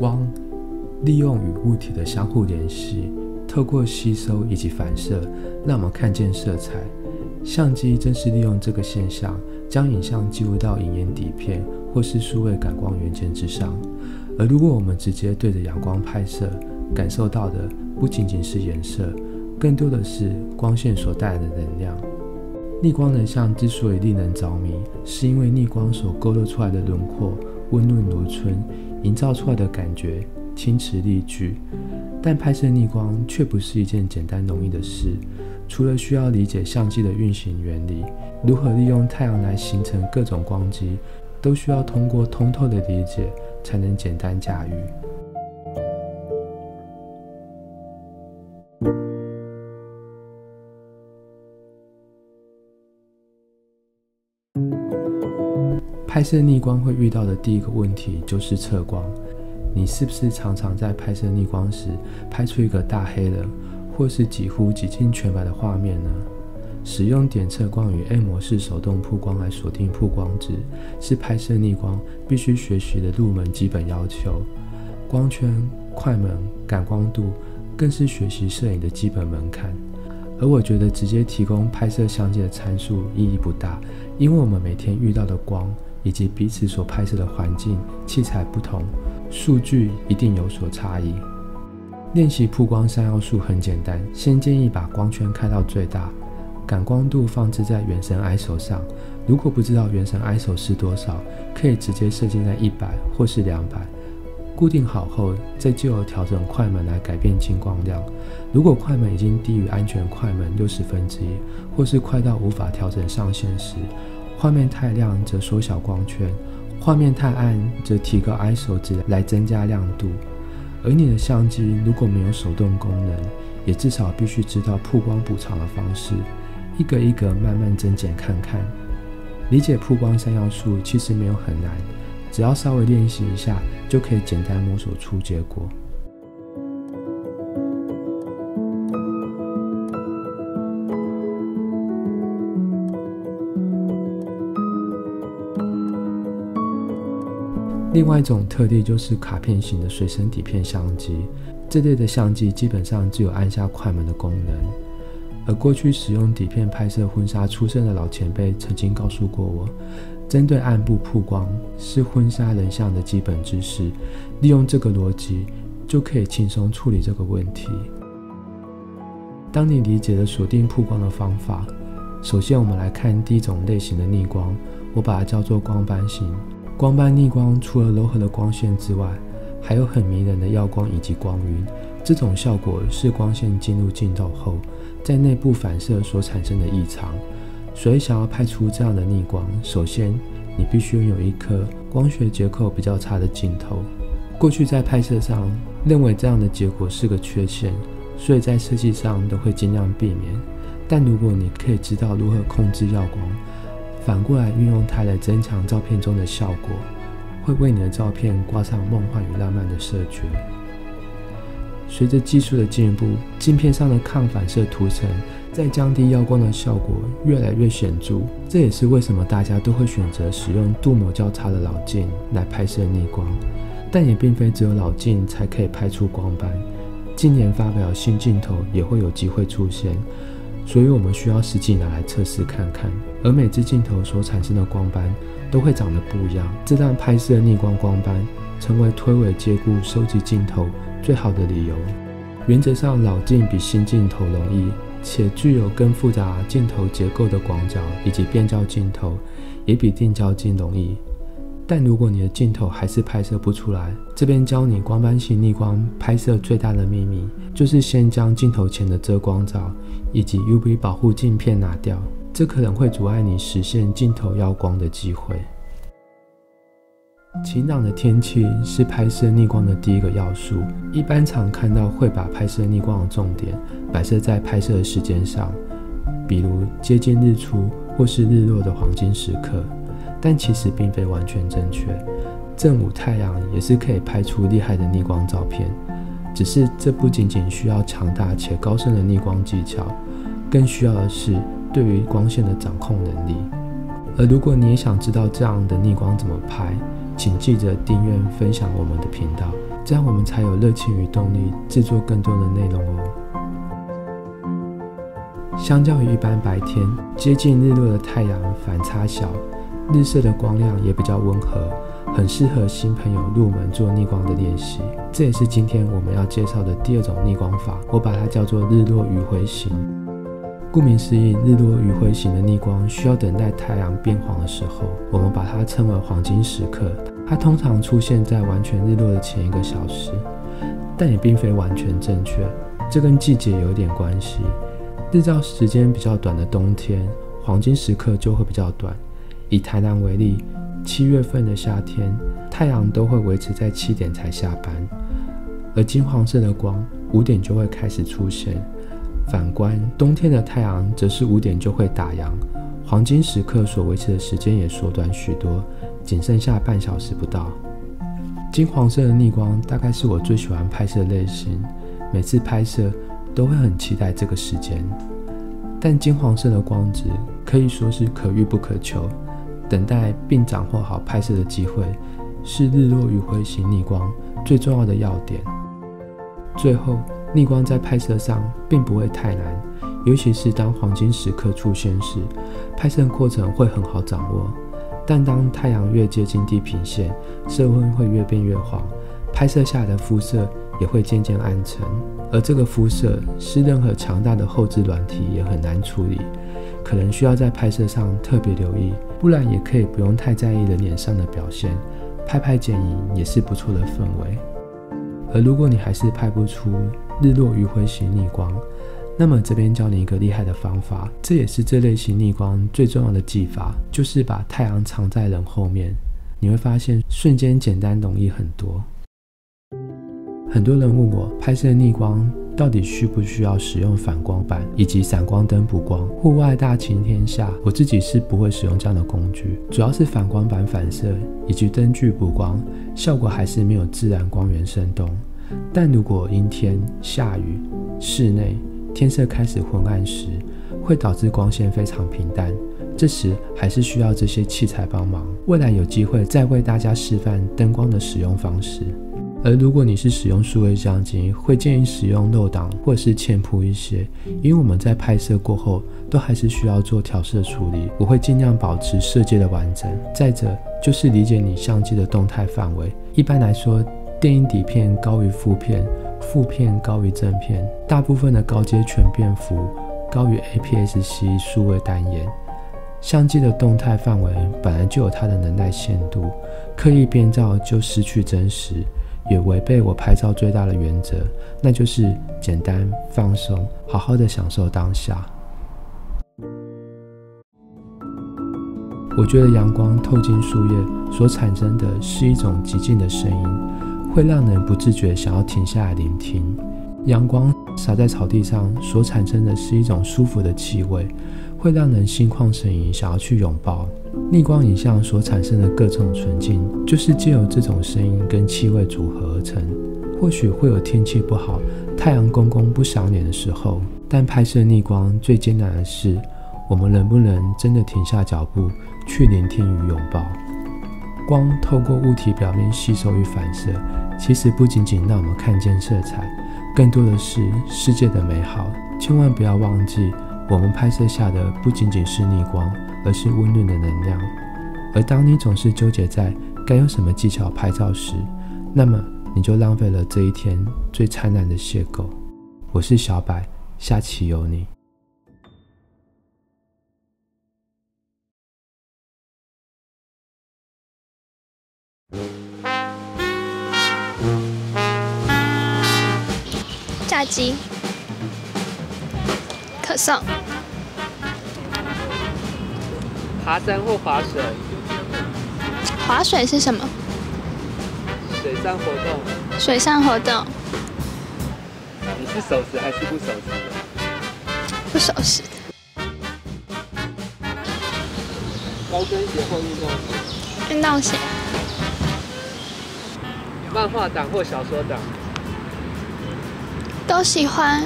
光利用与物体的相互联系，透过吸收以及反射，让我们看见色彩。相机正是利用这个现象，将影像记录到影眼底片或是数位感光元件之上。而如果我们直接对着阳光拍摄，感受到的不仅仅是颜色，更多的是光线所带来的能量。逆光人像之所以令人着迷，是因为逆光所勾勒出来的轮廓温润如春，营造出来的感觉清池丽具。但拍摄逆光却不是一件简单容易的事。除了需要理解相机的运行原理，如何利用太阳来形成各种光机，都需要通过通透的理解才能简单驾驭。拍摄逆光会遇到的第一个问题就是测光。你是不是常常在拍摄逆光时拍出一个大黑人？或是几乎几近全白的画面呢？使用点测光与 A 模式手动曝光来锁定曝光值，是拍摄逆光必须学习的入门基本要求。光圈、快门、感光度更是学习摄影的基本门槛。而我觉得直接提供拍摄相机的参数意义不大，因为我们每天遇到的光以及彼此所拍摄的环境、器材不同，数据一定有所差异。练习曝光三要素很简单，先建议把光圈开到最大，感光度放置在原神 ISO 上。如果不知道原神 ISO 是多少，可以直接设定在一百或是两百。固定好后，再就由调整快门来改变进光量。如果快门已经低于安全快门六十分之一，或是快到无法调整上限时，画面太亮则缩小光圈，画面太暗则提高 ISO 值来增加亮度。而你的相机如果没有手动功能，也至少必须知道曝光补偿的方式，一格一格慢慢增减看看。理解曝光三要素其实没有很难，只要稍微练习一下，就可以简单摸索出结果。另外一种特例就是卡片型的随身底片相机，这类的相机基本上只有按下快门的功能。而过去使用底片拍摄婚纱出身的老前辈曾经告诉过我，针对暗部曝光是婚纱人像的基本知识，利用这个逻辑就可以轻松处理这个问题。当你理解了锁定曝光的方法，首先我们来看第一种类型的逆光，我把它叫做光斑型。光斑逆光除了柔和的光线之外，还有很迷人的耀光以及光晕。这种效果是光线进入镜头后，在内部反射所产生的异常。所以，想要拍出这样的逆光，首先你必须拥有一颗光学结构比较差的镜头。过去在拍摄上认为这样的结果是个缺陷，所以在设计上都会尽量避免。但如果你可以知道如何控制耀光，反过来运用它来增强照片中的效果，会为你的照片挂上梦幻与浪漫的视觉。随着技术的进步，镜片上的抗反射涂层在降低耀光的效果越来越显著。这也是为什么大家都会选择使用镀膜较差的老镜来拍摄逆光。但也并非只有老镜才可以拍出光斑，今年发表新镜头也会有机会出现。所以我们需要实际拿来测试看看，而每只镜头所产生的光斑都会长得不一样，这段拍摄逆光光斑成为推诿接固收集镜头最好的理由。原则上，老镜比新镜头容易，且具有更复杂镜头结构的广角以及变焦镜头也比定焦镜容易。但如果你的镜头还是拍摄不出来，这边教你光斑型逆光拍摄最大的秘密，就是先将镜头前的遮光罩以及 UV 保护镜片拿掉，这可能会阻碍你实现镜头耀光的机会。晴朗的天气是拍摄逆光的第一个要素，一般常看到会把拍摄逆光的重点摆设在拍摄的时间上，比如接近日出或是日落的黄金时刻。但其实并非完全正确，正午太阳也是可以拍出厉害的逆光照片，只是这不仅仅需要强大且高深的逆光技巧，更需要的是对于光线的掌控能力。而如果你也想知道这样的逆光怎么拍，请记得订阅分享我们的频道。这样我们才有热情与动力制作更多的内容哦。相较于一般白天，接近日落的太阳反差小，日色的光亮也比较温和，很适合新朋友入门做逆光的练习。这也是今天我们要介绍的第二种逆光法，我把它叫做日落余晖型。顾名思义，日落余晖型的逆光需要等待太阳变黄的时候，我们把它称为黄金时刻。它通常出现在完全日落的前一个小时，但也并非完全正确。这跟季节有点关系。日照时间比较短的冬天，黄金时刻就会比较短。以台南为例，七月份的夏天，太阳都会维持在七点才下班，而金黄色的光五点就会开始出现。反观冬天的太阳，则是五点就会打烊，黄金时刻所维持的时间也缩短许多，仅剩下半小时不到。金黄色的逆光大概是我最喜欢拍摄类型，每次拍摄都会很期待这个时间。但金黄色的光质可以说是可遇不可求，等待并掌握好拍摄的机会，是日落余晖型逆光最重要的要点。最后。逆光在拍摄上并不会太难，尤其是当黄金时刻出现时，拍摄过程会很好掌握。但当太阳越接近地平线，色温会越变越黄，拍摄下来的肤色也会渐渐暗沉。而这个肤色是任何强大的后置软体也很难处理，可能需要在拍摄上特别留意，不然也可以不用太在意人脸上的表现，拍拍剪影也是不错的氛围。而如果你还是拍不出，日落余晖型逆光，那么这边教你一个厉害的方法，这也是这类型逆光最重要的技法，就是把太阳藏在人后面，你会发现瞬间简单容易很多。很多人问我拍摄逆光到底需不需要使用反光板以及闪光灯补光？户外大晴天下，我自己是不会使用这样的工具，主要是反光板反射以及灯具补光，效果还是没有自然光源生动。但如果阴天、下雨、室内天色开始昏暗时，会导致光线非常平淡，这时还是需要这些器材帮忙。未来有机会再为大家示范灯光的使用方式。而如果你是使用数位相机，会建议使用漏档或是欠铺一些，因为我们在拍摄过后都还是需要做调色处理，我会尽量保持色阶的完整。再者就是理解你相机的动态范围，一般来说。电影底片高于负片，负片高于正片，大部分的高阶全片幅高于 APS-C 数位单眼。相机的动态范围本来就有它的能耐限度，刻意变造就失去真实，也违背我拍照最大的原则，那就是简单放松，好好的享受当下。我觉得阳光透进树叶所产生的是一种极静的声音。会让人不自觉想要停下来聆听。阳光洒在草地上所产生的是一种舒服的气味，会让人心旷神怡，想要去拥抱。逆光影像所产生的各种纯净，就是借由这种声音跟气味组合而成。或许会有天气不好、太阳公公不赏脸的时候，但拍摄逆光最艰难的是，我们能不能真的停下脚步去聆听与拥抱？光透过物体表面吸收与反射，其实不仅仅让我们看见色彩，更多的是世界的美好。千万不要忘记，我们拍摄下的不仅仅是逆光，而是温润的能量。而当你总是纠结在该用什么技巧拍照时，那么你就浪费了这一天最灿烂的邂逅。我是小白，下期有你。炸鸡，可颂，爬山或划水。划水是什么？水上活动。水上活动。你是守时还是不守时的？不守时。高跟鞋或运动鞋。运动鞋。漫画党或小说党。都喜欢。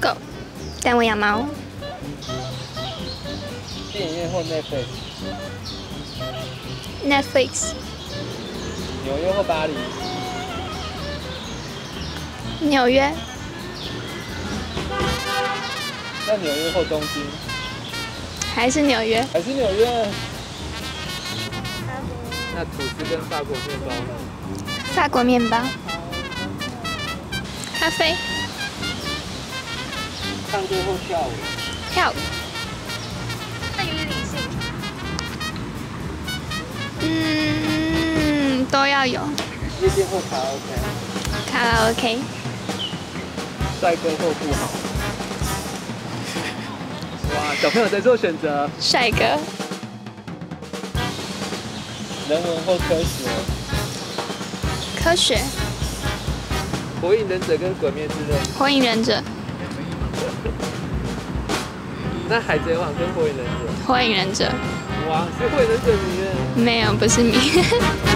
狗，但我养猫。电影院或 Netflix。Netflix。纽约或巴黎？纽约、那纽约或东京？还是纽约？还是纽约？那吐司跟法国面包呢？法国面包、咖啡、唱歌或跳舞？跳舞。都要有。夜店或卡拉 OK？卡拉 OK、帅哥或富豪？哇，小朋友在做选择。帅哥、人文或科学？科学、火影忍者跟鬼灭之刃？火影忍者、那海贼王跟火影忍者？火影忍者。哇，是火影忍者迷耶。没有，不是你。